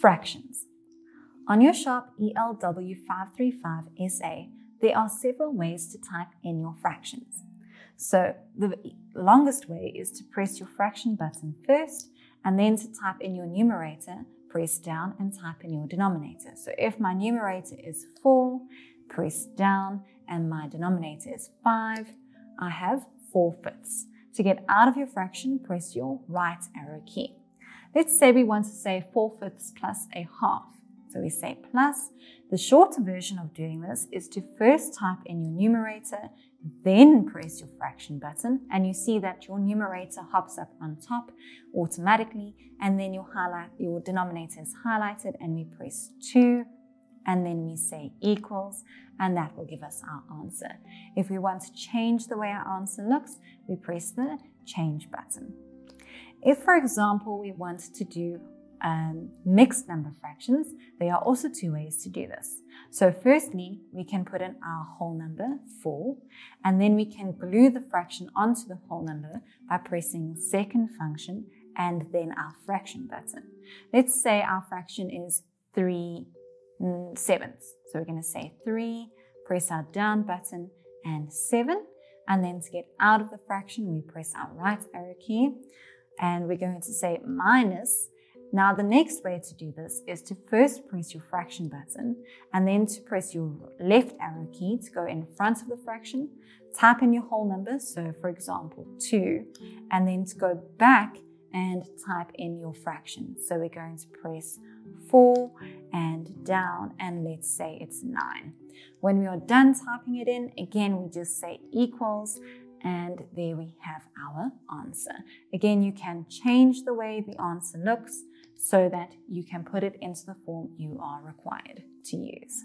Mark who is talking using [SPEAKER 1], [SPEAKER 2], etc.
[SPEAKER 1] Fractions. On your Sharp ELW535SA, there are several ways to type in your fractions. So the longest way is to press your fraction button first and then to type in your numerator, press down and type in your denominator. So if my numerator is 4, press down and my denominator is 5, I have 4 fifths. To get out of your fraction, press your right arrow key. Let's say we want to say 4 fifths plus a half. So we say plus. The shorter version of doing this is to first type in your numerator, then press your fraction button, and you see that your numerator hops up on top automatically, and then your highlight your denominator is highlighted, and we press 2, and then we say equals, and that will give us our answer. If we want to change the way our answer looks, we press the change button. If, for example, we want to do um, mixed number fractions, there are also two ways to do this. So firstly, we can put in our whole number, 4, and then we can glue the fraction onto the whole number by pressing second function and then our fraction button. Let's say our fraction is 3 mm, sevenths. So we're going to say 3, press our down button, and 7. And then to get out of the fraction, we press our right arrow key, and we're going to say minus now the next way to do this is to first press your fraction button and then to press your left arrow key to go in front of the fraction, type in your whole number, so for example 2, and then to go back and type in your fraction. So we're going to press 4 and down and let's say it's 9. When we are done typing it in, again we just say equals and there we have our answer. Again, you can change the way the answer looks so that you can put it into the form you are required to use.